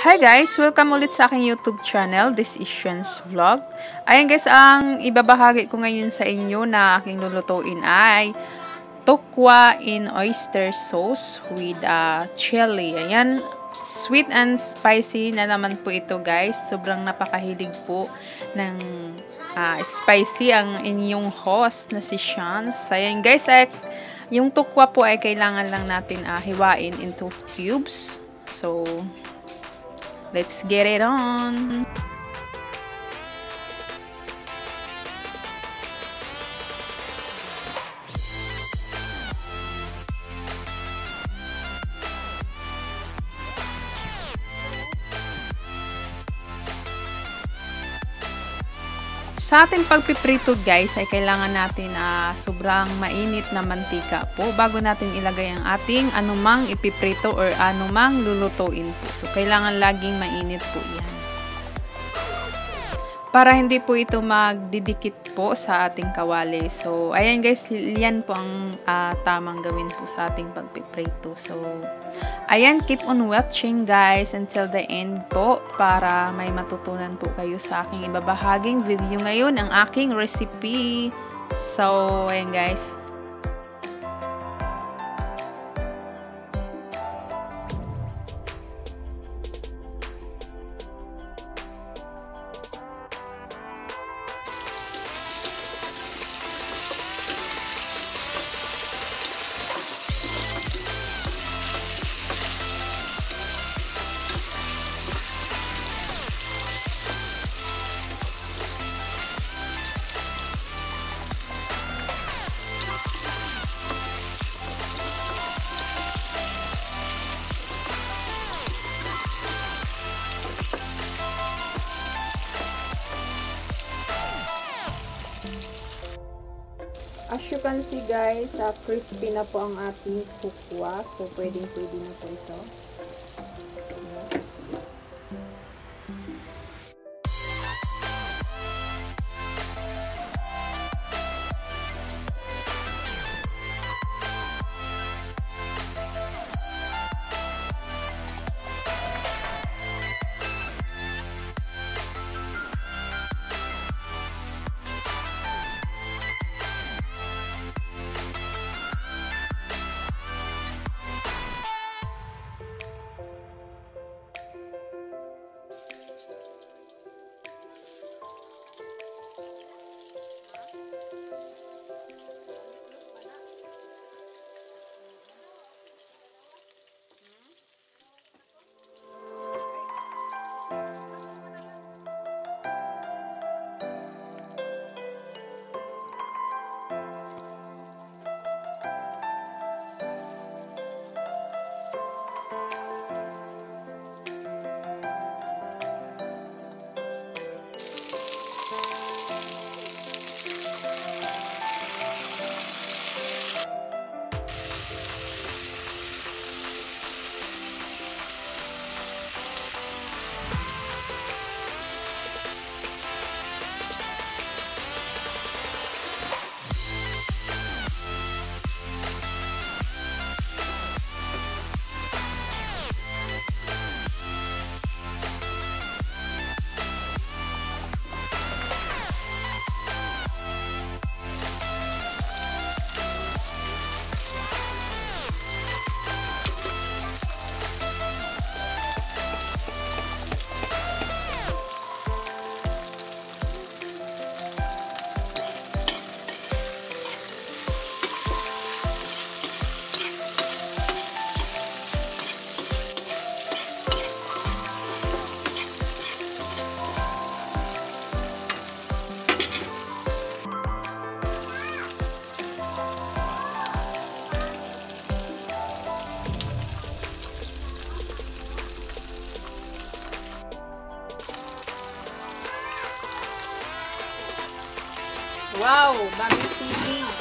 Hi guys! Welcome ulit sa aking YouTube channel. This is Shen's Vlog. Ayan guys, ang ibabahagi ko ngayon sa inyo na aking lulutuin ay tokwa in oyster sauce with uh, chili. Ayan, sweet and spicy na naman po ito guys. Sobrang napakahilig po ng uh, spicy ang inyong host na si Shans. Ayan guys, ay, yung tokwa po ay kailangan lang natin uh, hiwain into cubes. So, Let's get it on! Sa ating pagpiprito guys ay kailangan natin uh, sobrang mainit na mantika po bago natin ilagay ang ating anumang ipiprito or anumang lulutuin po. So kailangan laging mainit po yan. Para hindi po ito magdidikit po sa ating kawali. So, ayan guys, yan po ang uh, tamang gawin po sa ating pagpiprito. So, ayan, keep on watching guys until the end po para may matutunan po kayo sa aking ibabahaging video ngayon, ang aking recipe. So, ayan guys. As you can see guys, uh, crispy na po ang ating kukwa. So, pwedeng pwede na po ito. Uau, da minha.